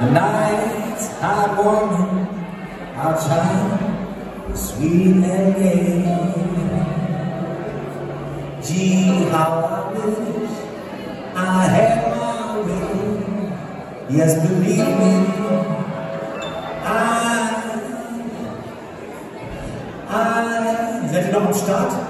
The nights are warm, our child sweet and gay. Gee, how I wish I had my way. Yes, believe me, I, I, let it all start.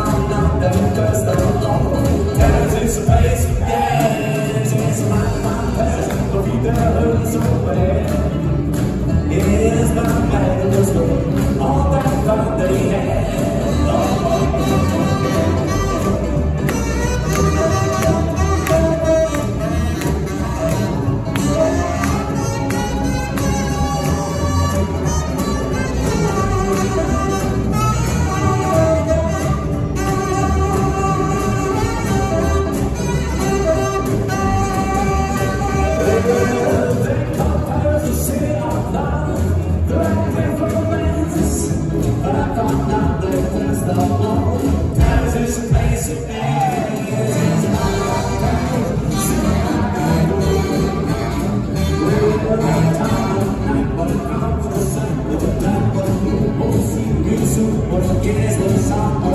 vida, eu sou Don't